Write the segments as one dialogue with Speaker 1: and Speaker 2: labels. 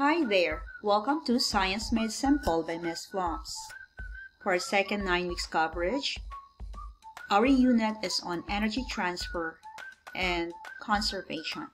Speaker 1: Hi there! Welcome to Science Made Simple by Ms. Flams. For our second 9 weeks coverage, our unit is on energy transfer and conservation.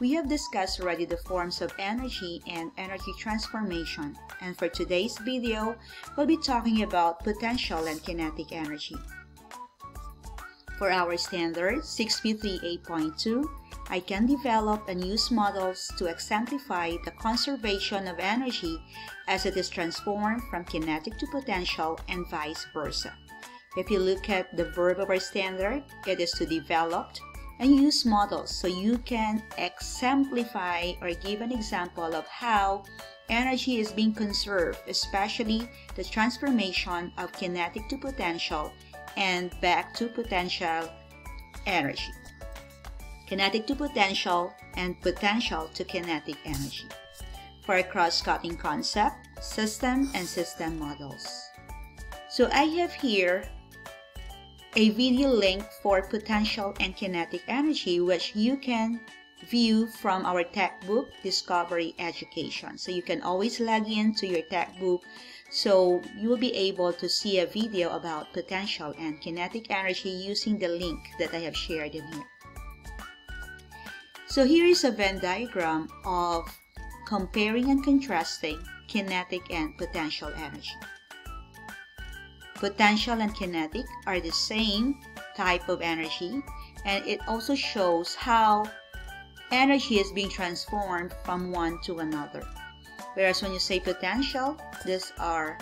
Speaker 1: We have discussed already the forms of energy and energy transformation, and for today's video, we'll be talking about potential and kinetic energy. For our standard 6p3 8.2, I can develop and use models to exemplify the conservation of energy as it is transformed from kinetic to potential and vice versa. If you look at the verb of our standard, it is to develop and use models so you can exemplify or give an example of how energy is being conserved, especially the transformation of kinetic to potential and back to potential energy. Kinetic to potential and potential to kinetic energy. For a cross-cutting concept, system and system models. So I have here a video link for potential and kinetic energy which you can view from our textbook Discovery Education. So you can always log in to your textbook so you will be able to see a video about potential and kinetic energy using the link that I have shared in here. So here is a Venn diagram of comparing and contrasting kinetic and potential energy. Potential and kinetic are the same type of energy and it also shows how energy is being transformed from one to another. Whereas when you say potential, these are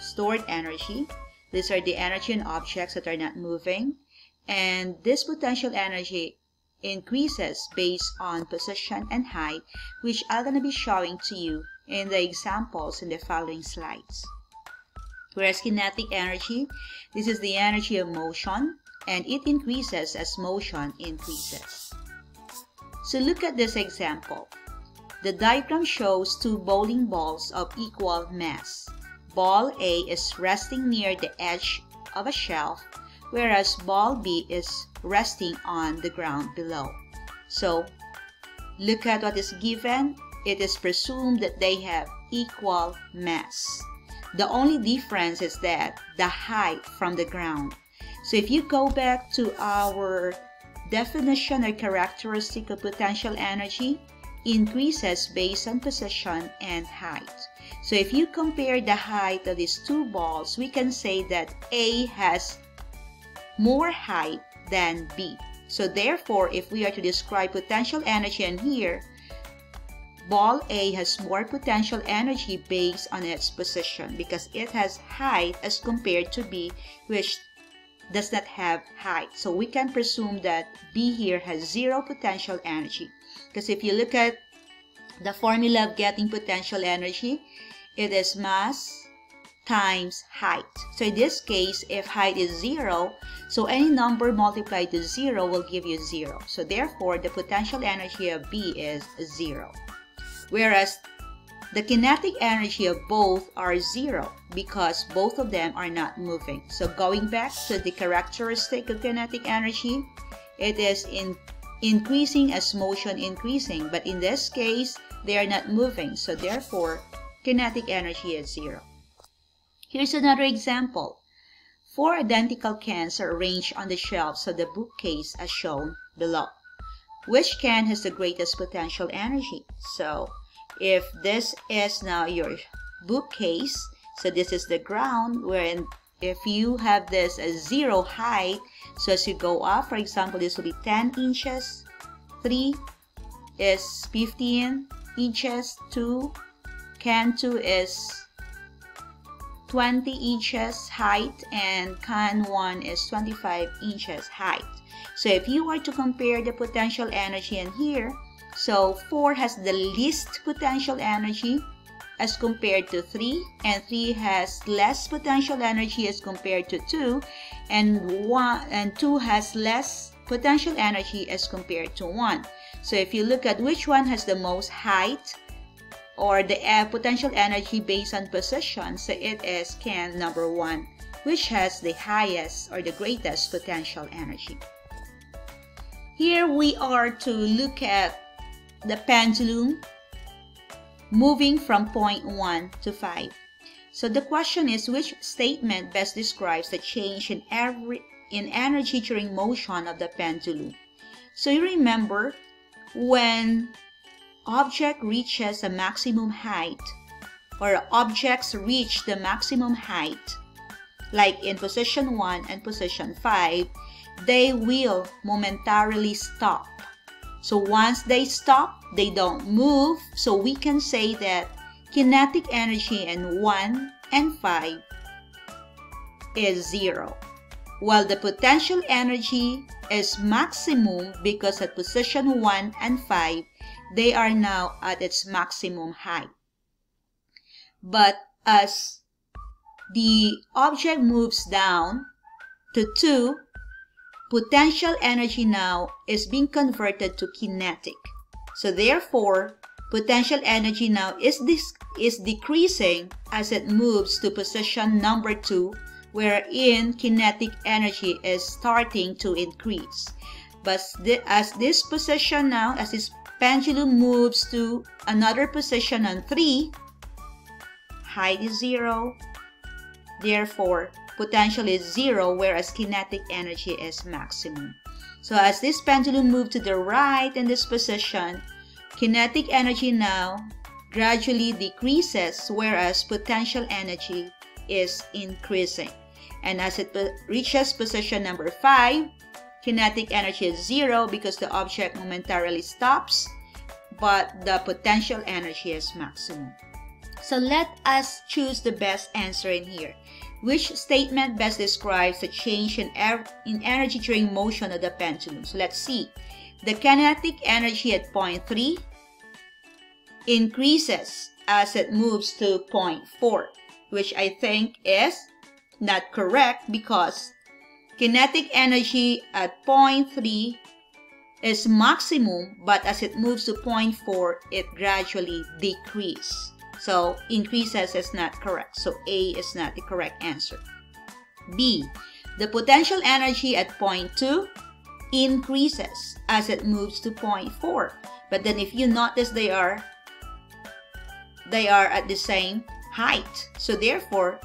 Speaker 1: stored energy. These are the energy in objects that are not moving. And this potential energy increases based on position and height, which I'm going to be showing to you in the examples in the following slides. Whereas kinetic energy, this is the energy of motion, and it increases as motion increases. So look at this example. The diagram shows two bowling balls of equal mass. Ball A is resting near the edge of a shelf, whereas ball B is resting on the ground below. So, look at what is given. It is presumed that they have equal mass. The only difference is that the height from the ground. So if you go back to our definition or characteristic of potential energy, increases based on position and height. So if you compare the height of these two balls, we can say that A has more height than B. So therefore, if we are to describe potential energy in here, Ball A has more potential energy based on its position because it has height as compared to B which does not have height. So we can presume that B here has zero potential energy. Because if you look at the formula of getting potential energy, it is mass times height. So in this case, if height is zero, so any number multiplied to zero will give you zero. So therefore, the potential energy of B is zero whereas the kinetic energy of both are zero because both of them are not moving. So going back to the characteristic of kinetic energy, it is in increasing as motion increasing, but in this case, they are not moving, so therefore, kinetic energy is zero. Here's another example. Four identical cans are arranged on the shelves of the bookcase as shown below which can has the greatest potential energy. So if this is now your bookcase, so this is the ground wherein if you have this as zero height, so as you go up, for example, this will be 10 inches, 3 is 15 inches, 2, can 2 is 20 inches height, and can 1 is 25 inches height. So if you were to compare the potential energy in here, so 4 has the least potential energy as compared to 3 and 3 has less potential energy as compared to 2 and 1 and 2 has less potential energy as compared to 1. So if you look at which one has the most height or the potential energy based on position, so it is can number 1 which has the highest or the greatest potential energy. Here we are to look at the pendulum moving from point 1 to 5. So the question is which statement best describes the change in every in energy during motion of the pendulum? So you remember when object reaches a maximum height or objects reach the maximum height. Like in position 1 and position 5 they will momentarily stop. So once they stop they don't move. So we can say that kinetic energy in 1 and 5 is 0 while the potential energy is maximum because at position 1 and 5 they are now at its maximum height. But as the object moves down to 2, potential energy now is being converted to kinetic. So therefore, potential energy now is, is decreasing as it moves to position number 2 wherein kinetic energy is starting to increase. But as this position now, as this pendulum moves to another position on 3, height is 0, therefore potential is 0 whereas kinetic energy is maximum. So as this pendulum moves to the right in this position, kinetic energy now gradually decreases whereas potential energy is increasing. And as it reaches position number 5, kinetic energy is zero because the object momentarily stops, but the potential energy is maximum. So let us choose the best answer in here. Which statement best describes the change in, er in energy during motion of the pendulum? So let's see. The kinetic energy at point 3 increases as it moves to point 4, which I think is not correct because kinetic energy at point 3 is maximum but as it moves to point 4 it gradually decreases. So increases is not correct. So A is not the correct answer. B. The potential energy at point 2 increases as it moves to point 4. But then if you notice they are they are at the same height. So therefore,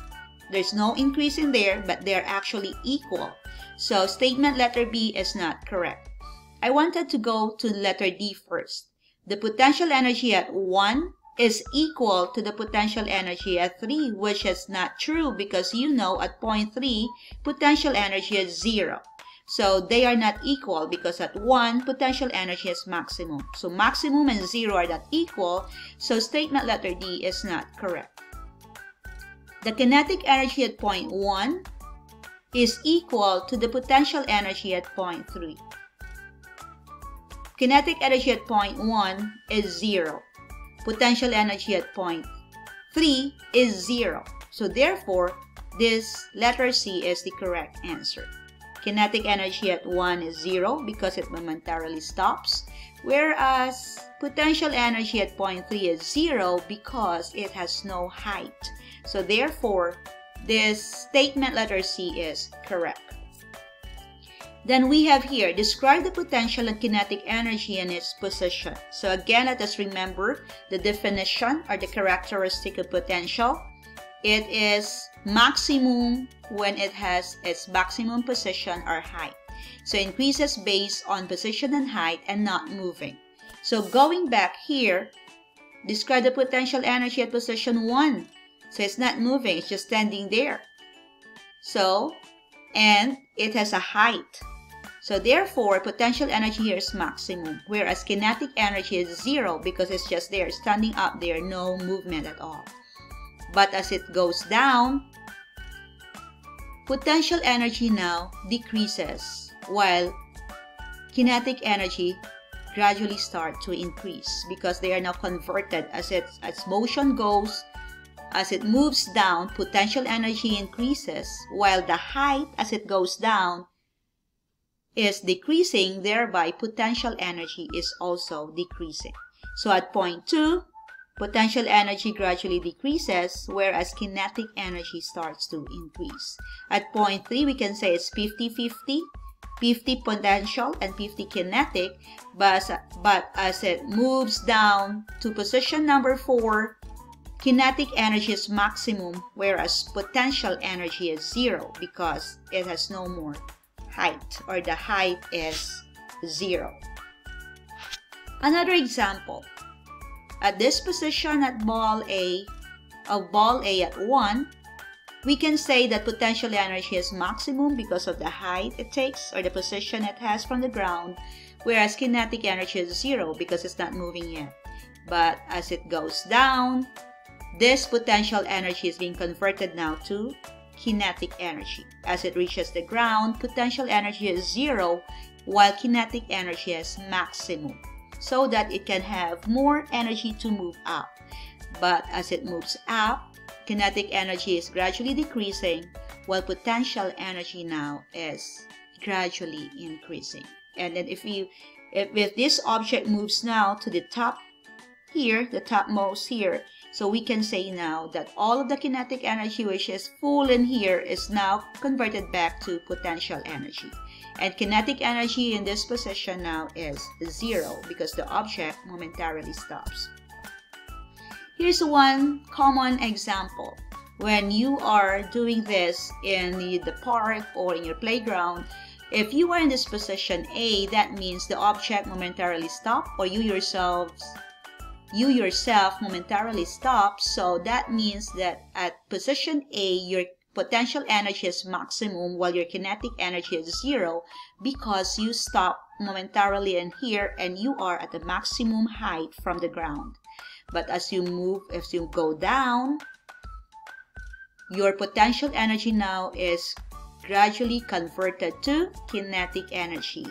Speaker 1: there's no increase in there, but they're actually equal. So statement letter B is not correct. I wanted to go to letter D first. The potential energy at 1 is equal to the potential energy at 3, which is not true because you know at point 3, potential energy is 0. So they are not equal because at 1, potential energy is maximum. So maximum and 0 are not equal, so statement letter D is not correct. The kinetic energy at point 1 is equal to the potential energy at point 3. Kinetic energy at point 1 is 0. Potential energy at point 3 is 0. So therefore, this letter C is the correct answer. Kinetic energy at 1 is 0 because it momentarily stops, whereas potential energy at point 3 is 0 because it has no height. So therefore, this statement letter C is correct. Then we have here, describe the potential and kinetic energy and its position. So again, let us remember the definition or the characteristic of potential. It is maximum when it has its maximum position or height. So increases based on position and height and not moving. So going back here, describe the potential energy at position 1. So it's not moving, it's just standing there. So, and it has a height. So therefore, potential energy here is maximum, whereas kinetic energy is zero because it's just there, standing up there, no movement at all. But as it goes down, potential energy now decreases, while kinetic energy gradually start to increase because they are now converted as it as motion goes as it moves down, potential energy increases, while the height as it goes down is decreasing, thereby potential energy is also decreasing. So at point 2, potential energy gradually decreases, whereas kinetic energy starts to increase. At point 3, we can say it's 50-50. 50 potential and 50 kinetic, but, but as it moves down to position number 4, kinetic energy is maximum, whereas potential energy is zero because it has no more height or the height is zero. Another example, at this position at ball A, of ball A at 1, we can say that potential energy is maximum because of the height it takes or the position it has from the ground, whereas kinetic energy is zero because it's not moving yet. But as it goes down, this potential energy is being converted now to kinetic energy. As it reaches the ground, potential energy is zero while kinetic energy is maximum so that it can have more energy to move up. But as it moves up, kinetic energy is gradually decreasing while potential energy now is gradually increasing. And then if you if, if this object moves now to the top here, the topmost here, so we can say now that all of the kinetic energy which is full in here is now converted back to potential energy. And kinetic energy in this position now is zero because the object momentarily stops. Here's one common example. When you are doing this in the, park or in your playground, if you are in this position A, that means the object momentarily stop or you yourselves you yourself momentarily stop. So that means that at position A, your potential energy is maximum while your kinetic energy is zero because you stop momentarily in here and you are at the maximum height from the ground. But as you move, as you go down, your potential energy now is gradually converted to kinetic energy.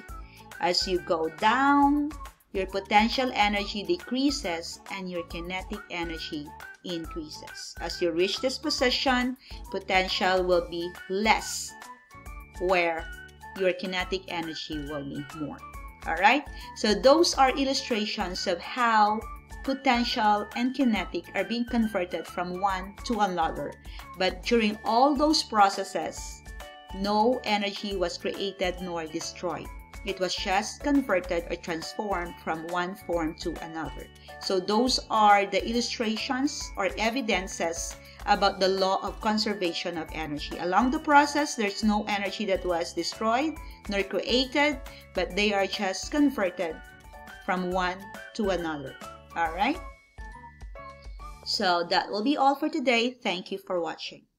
Speaker 1: As you go down, your potential energy decreases and your kinetic energy increases. As you reach this position, potential will be less, where your kinetic energy will be more. Alright? So those are illustrations of how potential, and kinetic are being converted from one to another. But during all those processes, no energy was created nor destroyed. It was just converted or transformed from one form to another. So those are the illustrations or evidences about the law of conservation of energy. Along the process, there's no energy that was destroyed nor created, but they are just converted from one to another. All right. So that will be all for today. Thank you for watching.